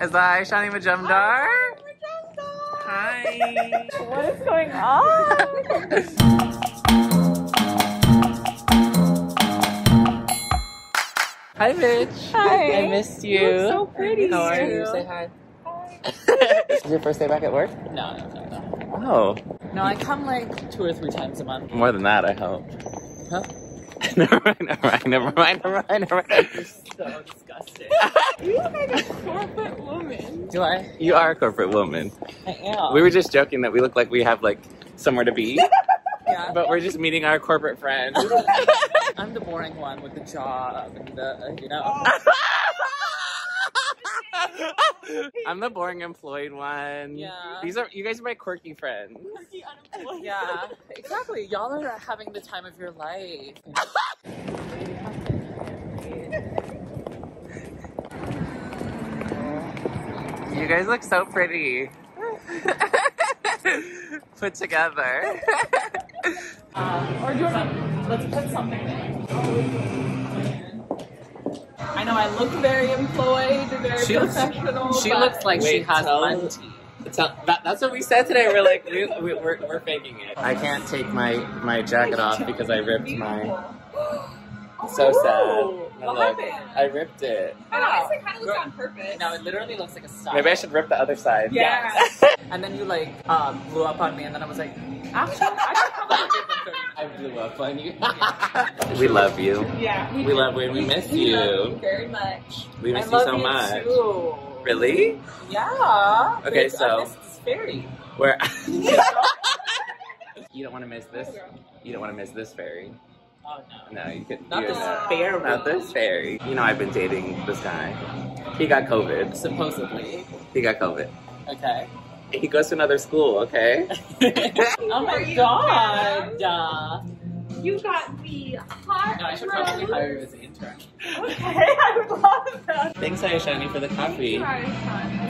Is that Aishani Majumdar? Hi. What is going on? Hi, Mitch. Hi. I missed you. You look so pretty. How are you? You. Say hi. Is your first day back at work? No, no, no, no. Oh, No, I come like two or three times a month. more than that, I hope. Huh? never mind, never mind, never mind, never mind, never mind. You're so disgusting. you look like a corporate woman. Do I? You are a corporate woman. I am. We were just joking that we look like we have like somewhere to be, Yeah. but we're just meeting our corporate friends. I'm the boring one with the job and the, uh, you know. Oh. I'm the boring employed one. Yeah. These are you guys are my quirky friends. Yeah, exactly. Y'all are having the time of your life. You guys look so pretty. Put together. Um, or do you want to, let's put something there. I know I look very employed, very She looks- she looks like she has till- money. So that, that's what we said today. We're like, we, we, we're, we're faking it. I can't take my, my jacket off because I ripped my. So sad. My What leg. happened? I ripped it. I honestly kind of looks on purpose. No, it literally looks like a star. Maybe I should rip the other side. Yeah. And then you like um, blew up on me, and then I was like, actually, I should probably give them 30. I blew up on you. we love you. Yeah. We love you. We miss love you. very much. We miss I you so you much. Too. Really? Yeah. Okay, Like, so- I miss this fairy. Where? you don't want to miss this. You don't want to miss this fairy. Oh no. No, you could. Not you this know. fairy. Not this fairy. You know, I've been dating this guy. He got COVID. Supposedly. He got COVID. Okay. He goes to another school. Okay. oh my god. Uh, You got the hot. no, I should probably hire you as an intern. Okay, I would love that. Thanks, Aishani, for the coffee.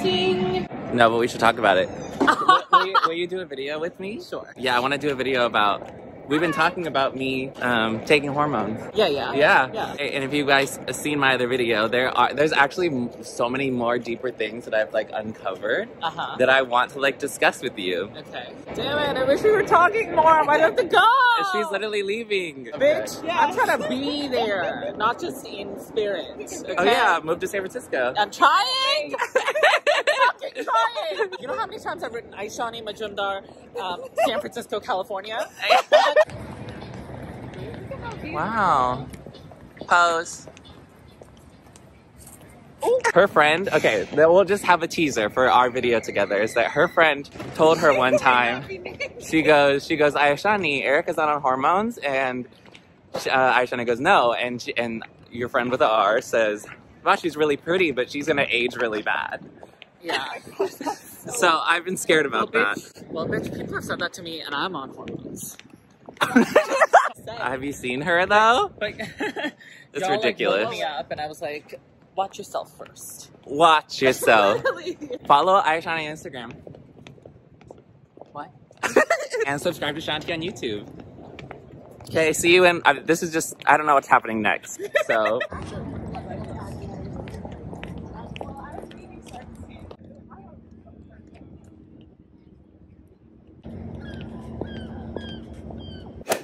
Ding. No, but we should talk about it. will, will you, will you do a video with me? Sure. Yeah, I want to do a video about. We've been talking about me um, taking hormones. Yeah, yeah. Yeah. Yeah. And if you guys have seen my other video, there are there's actually so many more deeper things that I've like uncovered Uh huh. that I want to like discuss with you. Okay. Damn it! I wish we were talking more. I might have to go. She's literally leaving. Bitch, I'm trying to be there, not just in spirit. Okay? Oh yeah, move to San Francisco. I'm trying. Fucking trying. You know how many times I've written Aishani Majumdar, um, San Francisco, California? Wow. Pose. Her friend, okay, then we'll just have a teaser for our video together. Is that her friend told her one time, she goes, she goes, Aishani, Erica's not on hormones, and uh, Aishani goes, no, and she, and your friend with the R says, wow, she's really pretty, but she's gonna age really bad. Yeah. So I've been scared about well, that. bitch, well, bitch, people have said that to me, and I'm on hormones. Have you seen her though? Like, It's like, ridiculous. woke me up, and I was like, watch yourself first. Watch yourself. Follow Aishani on Instagram. What? and subscribe to Shanti on YouTube. Okay, see you in. Uh, this is just. I don't know what's happening next. So.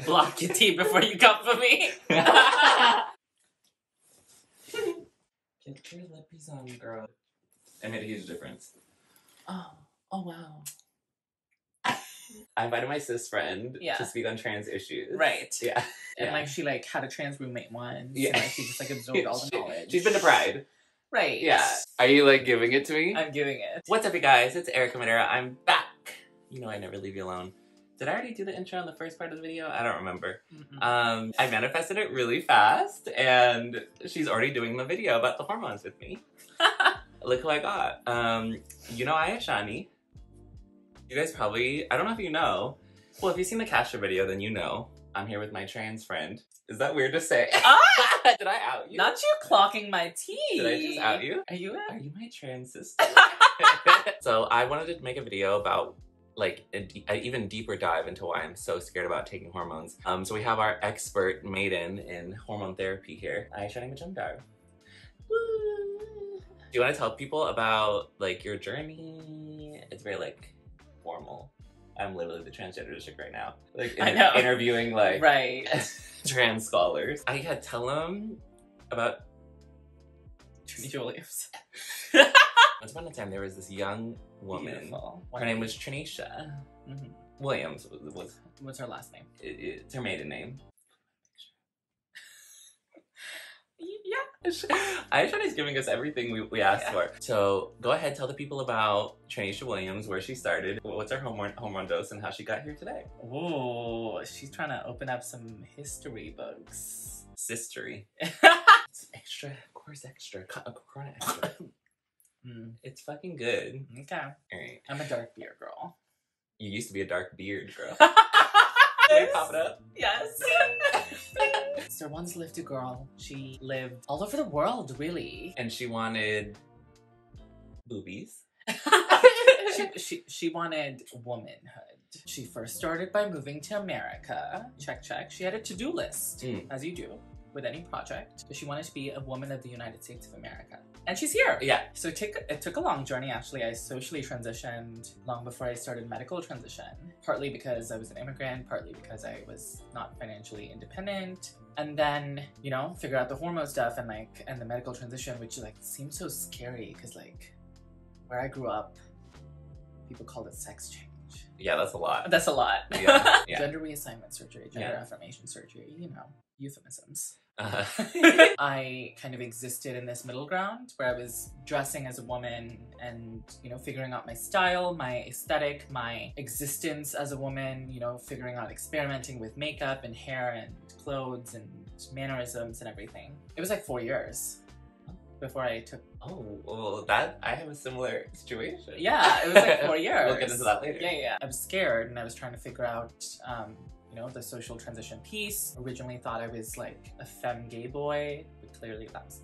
Block your tea before you come for me. Get your lippies on, girl. It made a huge difference. oh, oh wow. I invited my cis friend Yeah. to speak on trans issues. Right. Yeah. And Yeah. like she like had a trans roommate once. Yeah. And like she just like absorbed all the She- knowledge. She's been to Pride. Right. Yeah. Are you like giving it to me? I'm giving it. What's up, you guys? It's Erica Madera. I'm back. You know I never leave you alone. Did I already do the intro in the first part of the video? I don't remember. Mm-mm. Um, I manifested it really fast, and she's already doing the video about the hormones with me. Look who I got. Um, you know Aishani. You guys probably, I don't know if you know. Well, if you've seen the Castro video, then you know. I'm here with my trans friend. Is that weird to say? Ah! Did I out you? Not you clocking my tea. Did I just out you? Are you Are you my trans sister? so I wanted to make a video about like an even deeper dive into why I'm so scared about taking hormones. Um, so we have our expert maiden in hormone therapy here, Aishani Majumdar. Woo! Do you want to tell people about like your journey? It's very like formal. I'm literally the transgender chick right now, like I know. interviewing like right. trans scholars. I gotta tell them about. Trinity Williams. Once upon a time, there was this young woman. Beautiful. Her name was Trinisha Mhm. Williams. Was, was What's her last name? it, it's her maiden name. Yeah. Aishani's giving us everything we, we asked Yeah. for. So go ahead, tell the people about Tranisha Williams, where she started, what's her home run, home run dose, and how she got here today. Oh, she's trying to open up some history books. Sistery. It's extra, course extra, co- Corona extra. Mm, it's fucking good. okay. Alright. I'm a dark beer girl. You used to be a dark beard girl. We pop it up? Yes. there once lived a girl. She lived all over the world, really. And she wanted boobies. she, she, she wanted womanhood. She first started by moving to America. Check, check. She had a to do list, Mm. as you do with any project. She wanted to be a woman of the United States of America. And she's here. Yeah. So it took, it took a long journey, actually. I socially transitioned long before I started medical transition. Partly because I was an immigrant, partly because I was not financially independent. And then, you know, figure out the hormone stuff and like, and the medical transition, which like seems so scary because like, where I grew up, people called it sex change. Yeah, that's a lot. That's a lot. Yeah, yeah. Gender reassignment surgery, gender Yeah. affirmation surgery, you know, euphemisms. Uh, I kind of existed in this middle ground where I was dressing as a woman and, you know, figuring out my style, my aesthetic, my existence as a woman, you know, figuring out experimenting with makeup and hair and clothes and mannerisms and everything. It was like four years before I took. oh, well, that, I have a similar situation. Yeah, it was like four years. We'll get into that later. Yeah, yeah. I was scared and I was trying to figure out, um, you know, the social transition piece. Originally thought I was like a femme gay boy, but clearly that's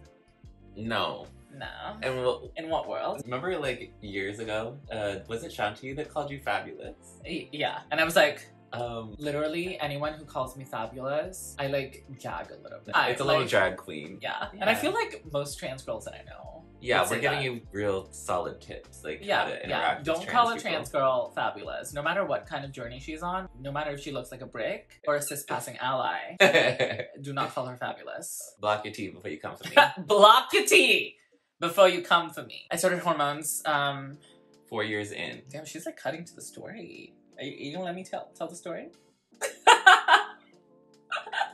No. no. And we'll, In what world? remember, like, years ago, uh, was it Shanti that called you fabulous? Yeah. And I was like, Um, literally, anyone who calls me fabulous, I like gag a little bit. It's a little like- drag queen. Yeah. And I feel like most trans girls that I know. Yeah, we're getting that. you real solid tips, like how Yeah, to yeah. interact with Don't call a people. trans girl fabulous. No matter what kind of journey she's on, no matter if she looks like a brick or a cis passing ally, do not call her fabulous. Block your teeth before you come for me. Block your tea before you come for me. I started hormones. Um, Four years in. damn, she's like cutting to the story. Are you, you gonna let me tell tell the story?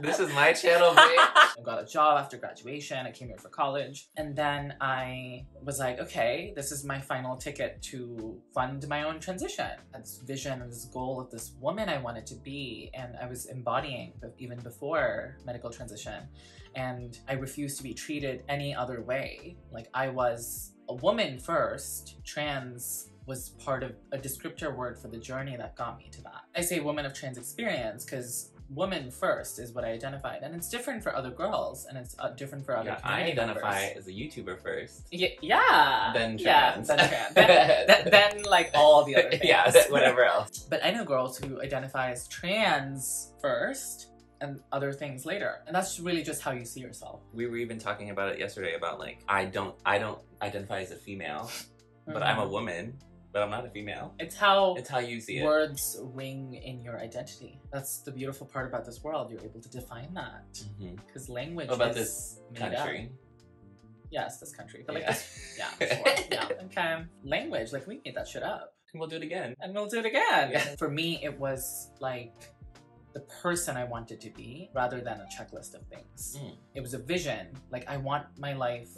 This is my channel. I got a job after graduation. I came here for college. And then I was like, okay, this is my final ticket to fund my own transition. This vision and this goal of this woman I wanted to be. And I was embodying even before medical transition. And I refused to be treated any other way. Like I was a woman first, trans was part of a descriptor word for the journey that got me to that. I say woman of trans experience because woman first is what I identified, and it's different for other girls, and it's uh, different for other. Yeah, I identify members. as a YouTuber first. Y- yeah. Then Yeah. Then trans. Then, then, then like all the other things. yeah, whatever else. But I know girls who identify as trans first and other things later, and that's really just how you see yourself. We were even talking about it yesterday about like I don't I don't identify as a female, but I'm a Mhm. woman, but I'm not a female. It's how It's how you see it. words ring in your identity. That's the beautiful part about this world. You're able to define that because language What about is this made up. country? Yes, this country. But like Yeah. this, yeah, world. yeah. Okay. Language, like we made that shit up. And we'll do it again. And we'll do it again. Yeah. For me, it was like the person I wanted to be rather than a checklist of things. Mm. It was a vision. Like I want my life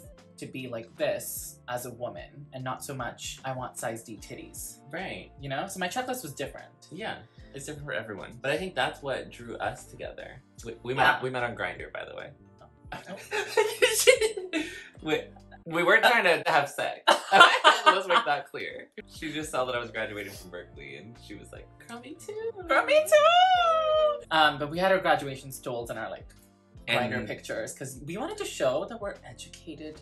to be like this as a woman and not so much I want size D titties. Right. You know? So my checklist was different. Yeah. It's different for everyone. But I think that's what drew us together. We, we Yeah. met we met on Grindr, by the way. Oh. we, we weren't trying to have sex. Let's make that clear. She just saw that I was graduating from Berkeley and she was like, Girl, me too. For me too. Um, but we had our graduation stoles and our like Grindr And pictures because we wanted to show that we're educated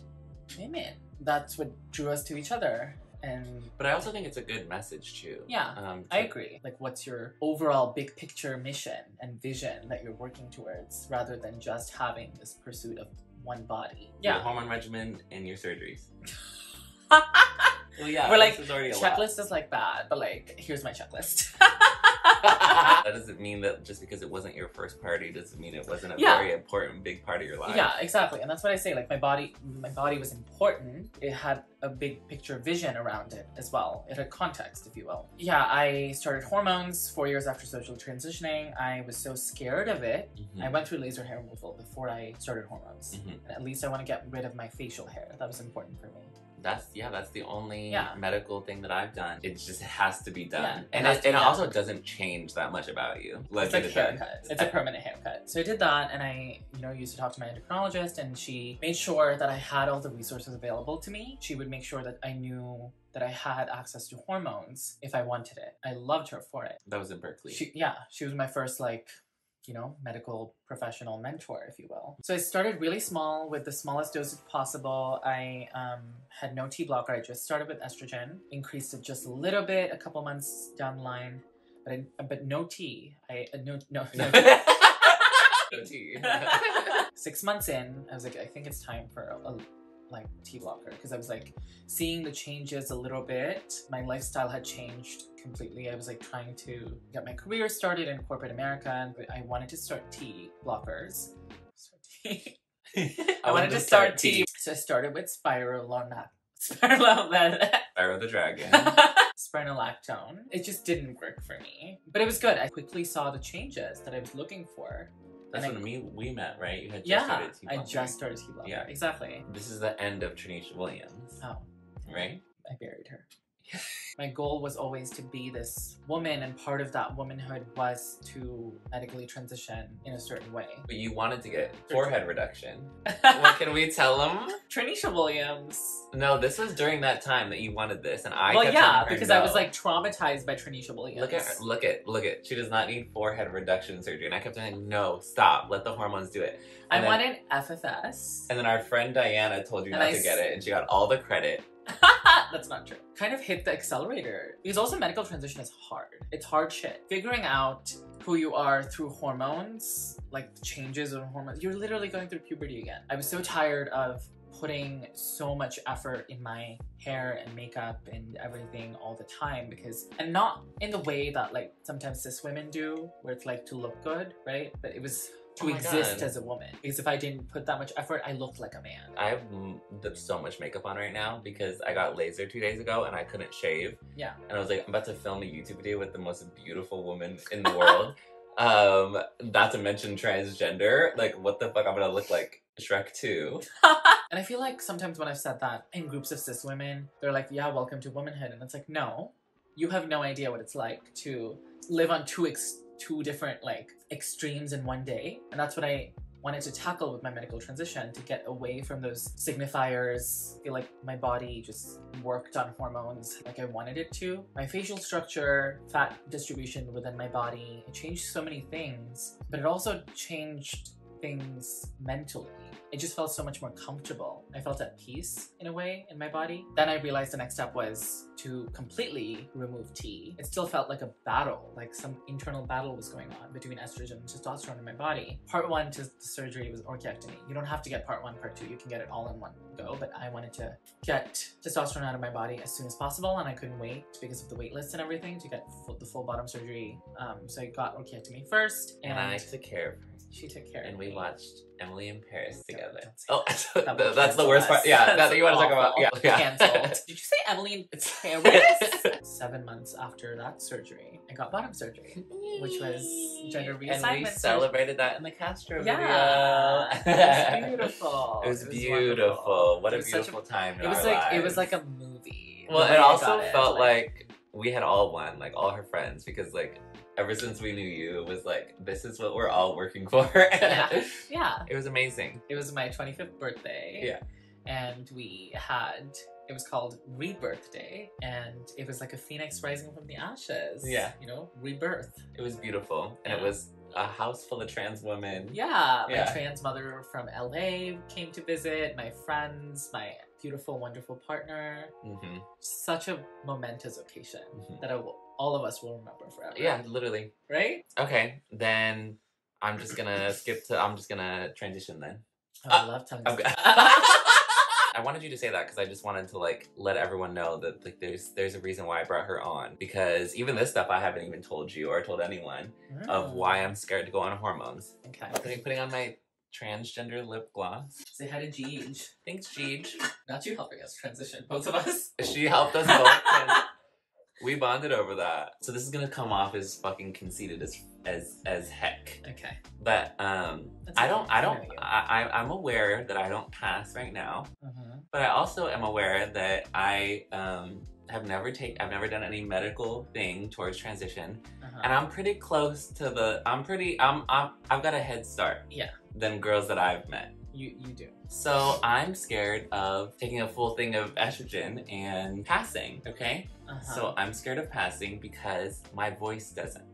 women. That's what drew us to each other. And but I also think it's a good message too. Yeah, Um, I agree. Like, what's your overall big picture mission and vision that you're working towards rather than just having this pursuit of one body? Yeah, Your hormone regimen and your surgeries. Well, yeah, We're like, is already a lot. checklist is like bad, but like, here's my checklist. that doesn't mean that just because it wasn't your first party doesn't mean it wasn't a Yeah. very important big part of your life. yeah, exactly, and that's what I say. Like my body, my body was important. It had a big picture vision around it as well. It had context, if you will. Yeah, I started hormones four years after social transitioning. I was so scared of it. Mhm. I went through laser hair removal before I started hormones. Mhm. And at least I want to get rid of my facial hair. That was important for me. That's yeah, that's the only Yeah. medical thing that I've done. It just has to be done, Yeah, and has it, and it also doesn't change that much about you. Let's it's like a it haircut. It's a permanent haircut. So I did that, and I, you know, used to talk to my endocrinologist, and she made sure that I had all the resources available to me. She would make sure that I knew that I had access to hormones if I wanted it. I loved her for it. That was in Berkeley. She, yeah, she was my first like. You know, medical professional mentor, if you will. So I started really small with the smallest dosage possible. I um, had no T blocker. I just started with estrogen, increased it just a little bit a couple months down the line, but I, but no T. I uh, no no no. Six months in, I was like, I think it's time for a like T blocker because I was like seeing the changes a little bit. My lifestyle had changed completely. I was like trying to get my career started in corporate America, but I wanted to start T blockers. I wanted to start T. So I started with spirulona. Spirulona. Fire of the Dragon. Spironolactone. It just didn't work for me. But it was good. I quickly saw the changes that I was looking for. That's And I- when we we met, right? You had just yeah, started I T-Blocker. just started T. Yeah. exactly. This is the end of Tranisha Williams, Oh, right? I buried her. My goal was always to be this woman, and part of that womanhood was to medically transition in a certain way. But you wanted to get forehead reduction. what can we tell them? Tranisha Williams. No, this was during that time that you wanted this, and I well, kept yeah, telling her because I was like traumatized by Tranisha Williams. Look at her, look at look at. She does not need forehead reduction surgery, and I kept saying no, stop, let the hormones do it. I then- wanted FFS. And then our friend Diana told you And not I to get it, and she got all the credit. That's not true. Kind of hit the accelerator. Because also medical transition is hard. It's hard shit. Figuring out who you are through hormones, like changes in hormones, you're literally going through puberty again. I was so tired of putting so much effort in my hair and makeup and everything all the time because and not in the way that like sometimes cis women do where it's like to look good right but it was to Oh exist God. as a woman because if i didn't put that much effort i looked like a man I have so much makeup on right now because I got laser two days ago and I couldn't shave. Yeah. And I was like, I'm about to film a YouTube video with the most beautiful woman in the world. um, not to mention transgender. Like, what the fuck? I'm gonna look like Shrek 2. And I feel like sometimes when I've said that in groups of cis women, they're like, yeah, welcome to womanhood. And it's like, no, you have no idea what it's like to live on two ex- two different like extremes in one day. And that's what I wanted to tackle with my medical transition to get away from those signifiers. feel like my body just worked on hormones like I wanted it to. My facial structure, fat distribution within my body, it changed so many things, but it also changed things mentally. It just felt so much more comfortable. I felt at peace in a way in my body. Then I realized the next step was to completely remove T. It still felt like a battle, like some internal battle was going on between estrogen and testosterone in my body. Part one to the surgery was orchiectomy. You don't have to get part one, part two. You can get it all in one go. But I wanted to get testosterone out of my body as soon as possible, and I couldn't wait because of the wait list and everything to get full, the full bottom surgery. Um, so I got orchiectomy first, and, And I took care of her. She took care of, And we watched Emily in Paris Don't- together. don't Oh, That would that's the worst us. part. Yeah, that you want to talk about. Yeah, yeah. Cancelled. Did you say Emily in Paris? Seven months after that surgery, I got bottom surgery, which was gender reassignment. And we surgery. celebrated that in the Castro Yeah, video. it was beautiful. It was wonderful. beautiful. What It a was beautiful time. in It was like it was like a movie. Well, it also it, felt like we had all won, like all her friends, because like ever since we knew you, it was like this is what we're all working for. Yeah. yeah. It was amazing. It was my 25th birthday. Yeah. And we had, it was called Rebirth Day. And it was like a phoenix rising from the ashes. Yeah. You know, rebirth. It was beautiful, and it was a house full of trans women. Yeah. My Yeah. trans mother from LA came to visit, my friends, my beautiful, wonderful partner. hmm Such a momentous occasion Mhm. that I will, all of us will remember forever. Yeah, literally. Right? Okay, then I'm just gonna skip to. I'm just gonna transition then. Oh, I love tongue. I'm, I wanted you to say that because I just wanted to like let everyone know that like there's there's a reason why I brought her on because even this stuff I haven't even told you or told anyone of Mm. why I'm scared to go on hormones. Okay. Putting, putting on my transgender lip gloss. Say hi to Jeej. Thanks, Jeej. Not you helping us transition, both of us. She helped us both. and we bonded over that. So this is gonna come off as fucking conceited as as as heck. Okay. But um, That's I don't. I don't. I, I I'm aware that I don't pass right now. Mhm. But I also am aware that I um have never take. I've never done any medical thing towards transition, Uh-huh. and I'm pretty close to the. I'm pretty. I'm. I'm I've got a head start. Yeah. Than girls that I've met. You you do. So I'm scared of taking a full thing of estrogen and passing. Okay. Uh-huh. So I'm scared of passing because my voice doesn't.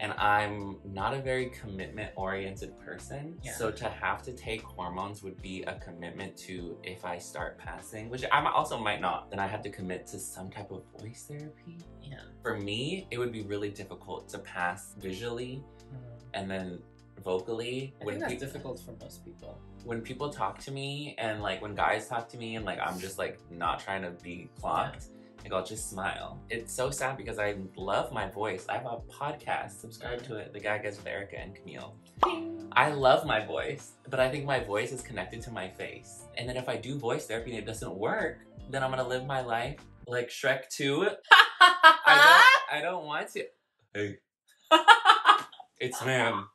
And I'm not a very commitment oriented person. Yeah. So to have to take hormones would be a commitment to if I start passing, which I also might not, then I have to commit to some type of voice therapy. Yeah. For me, it would be really difficult to pass visually Mhm. and then vocally I when think that's people difficult for most people. when people talk to me and like when guys talk to me and like I'm just like not trying to be clocked, like I'll just smile. It's so sad because I love my voice. I have a podcast, subscribe to it, The Gag Is with Erica and Camille. I love my voice, but I think my voice is connected to my face. And then if I do voice therapy and it doesn't work, then I'm gonna live my life like Shrek 2. I don't I don't want to. Hey. it's ma'am.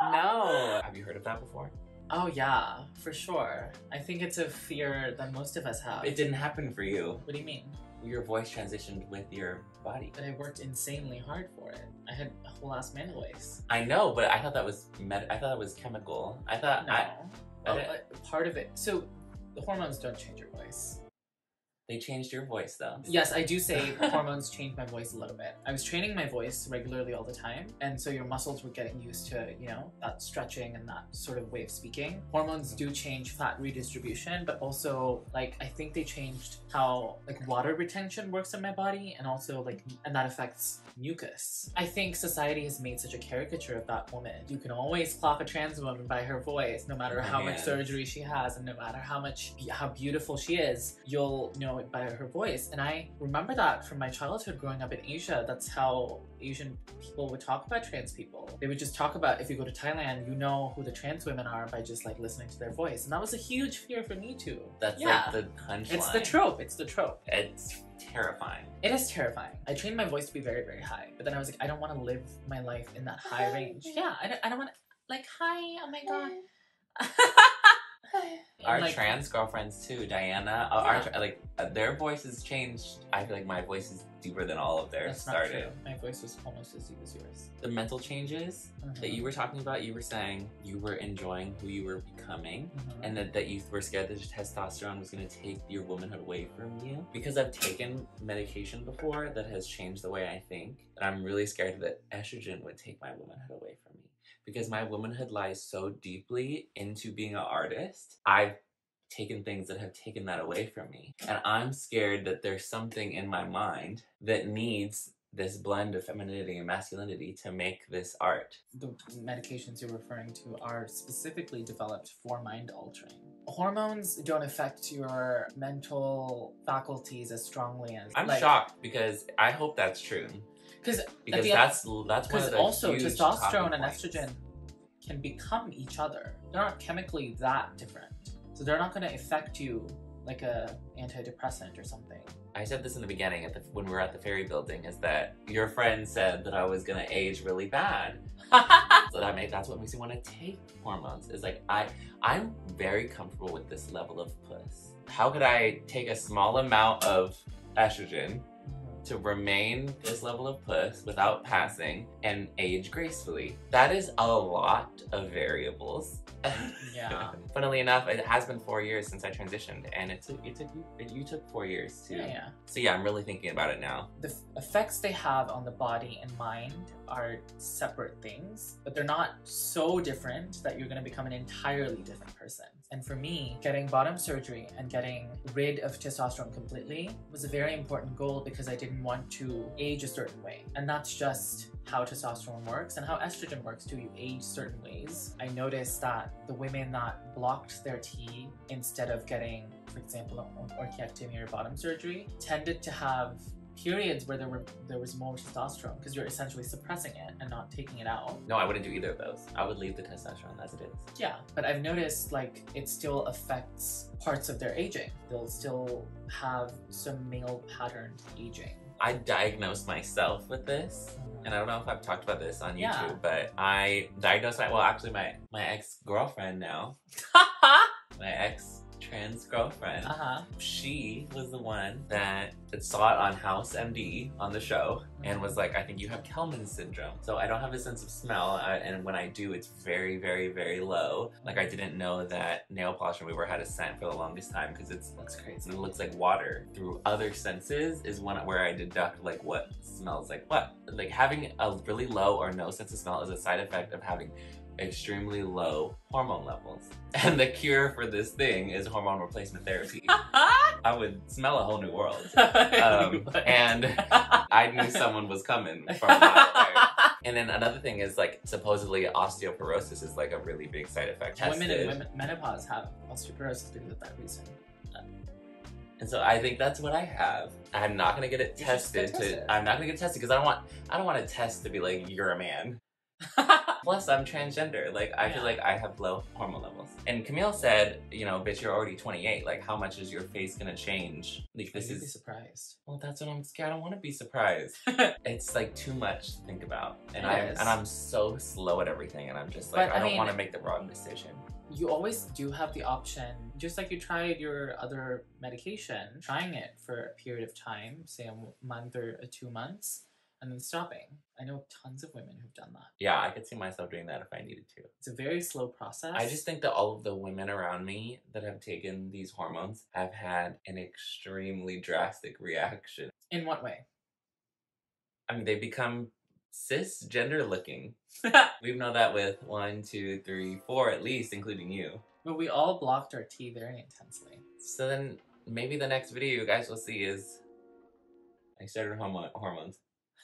No. Have you heard of that before? Oh yeah, for sure. I think it's a fear that most of us have. It didn't happen for you. What do you mean? Your voice transitioned with your body. But I worked insanely hard for it. I had a whole ass man voice. I know, but I thought that was med- I thought that was chemical. I thought No. I, didn't- uh, part of it. So the hormones don't change your voice. They changed your voice though. Yes, I do say hormones change my voice a little bit. I was training my voice regularly all the time, and so your muscles were getting used to, you know, that stretching and that sort of way of speaking. Hormones do change fat redistribution, but also, like, I think they changed how, like, water retention works in my body, and also, like, and that affects mucus. I think society has made such a caricature of that woman. You can always clock a trans woman by her voice, no matter how much surgery she has, and no matter how much how beautiful she is, you'll know it by her voice. And I remember that from my childhood growing up in Asia. That's how Asian people would talk about trans people. They would just talk about if you go to Thailand, you know who the trans women are by just like listening to their voice. And that was a huge fear for me too. That's yeah. like the punchline. it's the trope. It's the trope. It's terrifying. It is terrifying. I trained my voice to be very, very high, but then I was like, I don't want to live my life in that high range. Yeah, I don't, I don't want to, like, hi, oh my god. Our like, trans girlfriends too, Diana. uh, Our Yeah. tra- like uh, their voices changed. I feel like my voice is deeper than all of theirs That's not started. true. My voice was almost as deep as yours. The mental changes that Mhm. you were talking about, you were saying you were enjoying who you were becoming. Mhm. and that, that you were scared that your testosterone was going to take your womanhood away from you because i've taken medication before that has changed the way i think and i'm really scared that estrogen would take my womanhood away from me because my womanhood lies so deeply into being an artist i've taken things that have taken that away from me. And i'm scared that there's something in my mind that needs this blend of femininity and masculinity to make this art. The medications you're referring to are specifically developed for mind altering. Hormones don't affect your mental faculties as strongly as i'm like, shocked because i hope that's true because because that's that's because also testosterone and points. estrogen can become each other. They're not chemically that different, so they're not going to affect you like a antidepressant or something. I said this in the beginning at the, when we were at the ferry building is that your friend said that I was gonna age really bad. so that made that's what makes me want to take hormones. Is like I I'm very comfortable with this level of puss. How could I take a small amount of estrogen to remain this level of puss without passing and age gracefully? That is a lot of variables. Yeah. Funnily enough, it has been four years since I transitioned, and it took it took you you took four years too. Yeah, yeah. So yeah, I'm really thinking about it now. The f- effects they have on the body and mind are separate things, but they're not so different that you're going to become an entirely different person. And for me, getting bottom surgery and getting rid of testosterone completely was a very important goal because I didn't want to age a certain way. And that's just how testosterone works and how estrogen works too. You age certain ways. I noticed that the women that blocked their T instead of getting, for example, orchiectomy or bottom surgery, tended to have periods where there were there was more testosterone because you're essentially suppressing it and not taking it out. No, I wouldn't do either of those. I would leave the testosterone as it is. Yeah, but I've noticed like it still affects parts of their aging. They'll still have some male patterned aging. I diagnosed myself with this. Mm-hmm. And I don't know if I've talked about this on YouTube, Yeah. but I diagnosed my well actually my my ex girlfriend now. my ex trans girlfriend. Uh huh. She was the one that saw it on House MD on the show and was like, I think you have Kallmann syndrome. So I don't have a sense of smell, uh, and when I do, it's very, very, very low. Like I didn't know that nail polish remover had a scent for the longest time because it's That's crazy. it looks like water. Through other senses is one where I deduct like what smells like what. Like having a really low or no sense of smell is a side effect of having extremely low hormone levels. And the cure for this thing is hormone replacement therapy. I would smell a whole new world. Um, and I knew someone was coming from. And then another thing is like supposedly osteoporosis is like a really big side effect. women in women, menopause have osteoporosis because of that reason. And so I think that's what I have. I'm not gonna get it just get tested. To, tested. I'm not gonna get tested because I don't want. I don't want a test to be like you're a man. Plus, I'm transgender. Like I feel like I have low hormone levels. And Camille said, you know, bitch, you're already 28. Like, how much is your face gonna change? Like, this is. surprised. Well, that's what I'm scared. I don't want to be surprised. it's like too much to think about, and I and I'm so slow at everything, and I'm just like But, I I don't want to make the wrong decision. you always do have the option, just like you tried your other medication, trying it for a period of time, say a month or two months, and then stopping. I know tons of women who've done that. Yeah, I could see myself doing that if I needed to. It's a very slow process. I just think that all of the women around me that have taken these hormones have had an extremely drastic reaction. In what way? I mean, they become cisgender looking. We've known that with one, two, three, four at least, including you. but we all blocked our tea very intensely. So then maybe the next video you guys will see is I started hormone hormones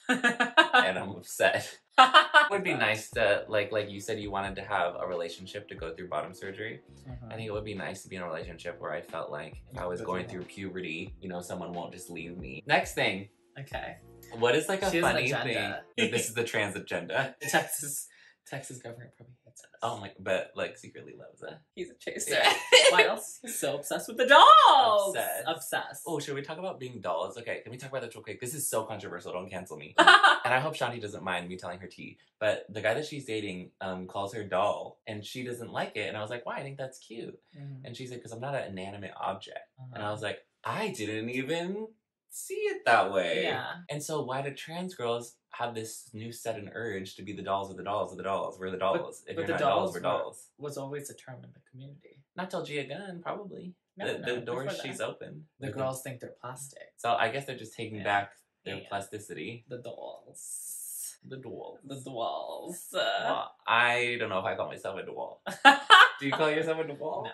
and I'm upset. It would be nice to like like you said you wanted to have a relationship to go through bottom surgery. Mhm. I think it would be nice to be in a relationship where I felt like if I was going through puberty, you know, someone won't just leave me. Next thing, Okay. what is like a She funny thing? This is the trans agenda. Texas Texas governor probably hates us. Oh my, but like secretly loves it. He's a chaser. Why else? He's so obsessed with the dolls. Obsessed. Obsessed. Oh, should we talk about being dolls? Okay, can we talk about this real quick? This is so controversial. Don't cancel me. and I hope Shanti doesn't mind me telling her tea. But the guy that she's dating um, calls her doll, and she doesn't like it. And I was like, why? I think that's cute. Mhm. And she's like, because I'm not an inanimate object. And I Uh-huh. was like, I didn't even see it that way. Yeah. And so why do trans girls have this new sudden urge to be the dolls of the dolls of the dolls? We're the dolls. if but you're the dolls, dolls we're dolls. Was always a term in the community. Not till Gia Gunn, probably. No, the, no, the doors she's open. The girls think they're plastic. So I guess they're just taking Yeah. back their Yeah. plasticity. The dolls. The dolls. The dolls. Well, I don't know if I call myself a doll. Do you call yourself a doll? No,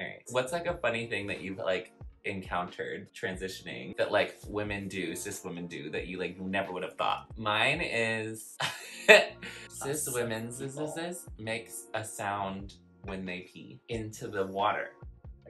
Alright. What's like a funny thing that you've like encountered transitioning that like women do, cis women do that you like never would have thought? Mine is cis Us women's is people. makes a sound when they pee into the water.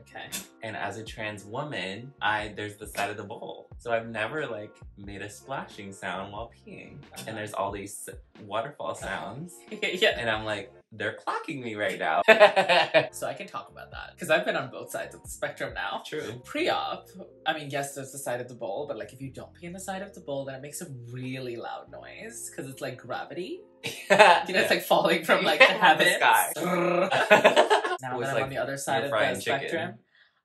Okay. And as a trans woman, I there's the side of the bowl. So I've never like made a splashing sound while peeing. And uh-huh. there's all these waterfall sounds. yeah. And I'm like, they're clocking me right now. So I can talk about that because I've been on both sides of the spectrum now. True. Pre-op, I mean, yes, there's the side of the bowl, but like if you don't pee in the side of the bowl, then it makes a really loud noise because it's like gravity. You know, it's like falling from like the From the sky. Now that I'm like on the other side of the chicken. spectrum,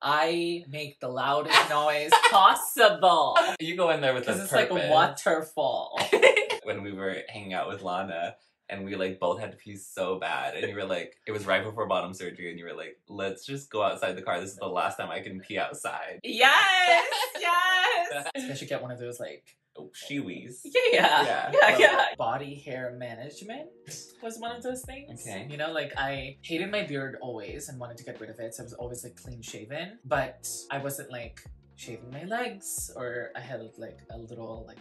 I make the loudest noise possible you go in there with a it's like a waterfall. when we were hanging out with Lana and we like both had to pee so bad and you were like it was right before bottom surgery and you were like let's just go outside the car this is the last time I can pee outside yes, yes. I should get one of those like Shewees. Yeah, yeah, Yeah, yeah, yeah. Body hair management was one of those things. Okay. You know, like I hated my beard always and wanted to get rid of it, so I was always like clean shaven. But I wasn't like shaving my legs, or I had like a little like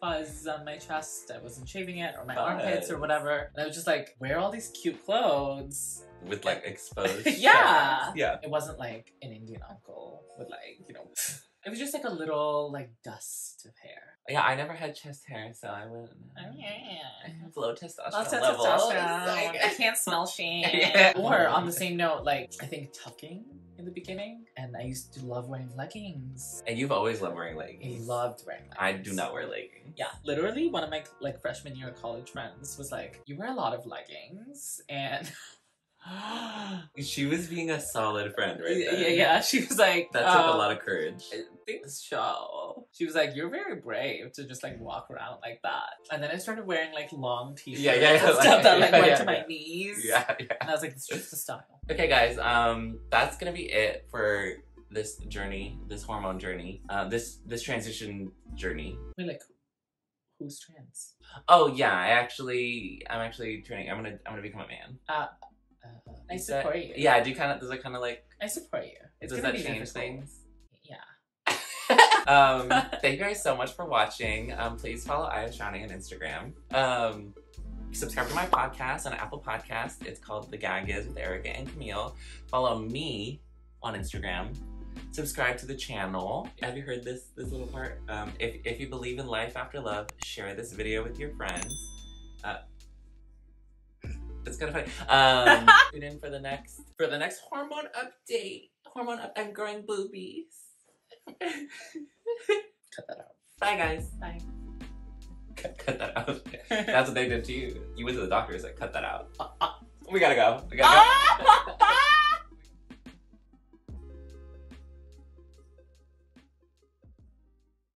fuzz on my chest. I wasn't shaving it, or my armpits, or whatever. And I was just like, wear all these cute clothes. With like exposed. Yeah. shafts. Yeah. It wasn't like an Indian uncle with like, you know, it was just like a little like dust of hair. Yeah, I never had chest hair, so I wouldn't know. Oh, I have low testosterone Lots of levels. testosterone. Like- I can't smell shame. Yeah. Or on the same note, like I think tucking in the beginning, and I used to love wearing leggings. And you've always loved wearing leggings. I leggings. loved wearing leggings. I do not wear leggings. Yeah, literally, one of my like freshman year college friends was like, "You wear a lot of leggings," and she was being a solid friend right yeah, there. yeah, yeah. She was like, That took a um, lot of courage. Thanks, so. She was like, "You're very brave to just like walk around like that." And then I started wearing like long t-shirts Yeah, yeah, yeah, and stuff that like went to my knees. Yeah, yeah. And I was like, "It's just a style." Okay, guys, um, that's gonna be it for this journey, this hormone journey, uh, this this transition journey. We're like, who's trans? Oh yeah, I actually, I'm actually turning. I'm gonna, I'm gonna become a man. Uh, I Is that- support you. Yeah, I do kind of. Does it kind of like? I support you. It's does that change difficult. things? Yeah. um, thank you guys so much for watching. Um, please follow Aishani on Instagram. Um, subscribe to my podcast on Apple Podcast. It's called The Gag Is with Erica and Camille. Follow me on Instagram. Subscribe to the channel. Have you heard this this little part? Um, if if you believe in life after love, share this video with your friends. Uh, it's kind of funny. Um, tune in for the next for the next hormone update. Hormone up. I'm growing boobies. Cut that out. Bye, guys. Bye. Cut, cut that out. That's what they did to you. You went to the doctor. It's like, cut that out. Uh, uh, We gotta go. We gotta go. Ah!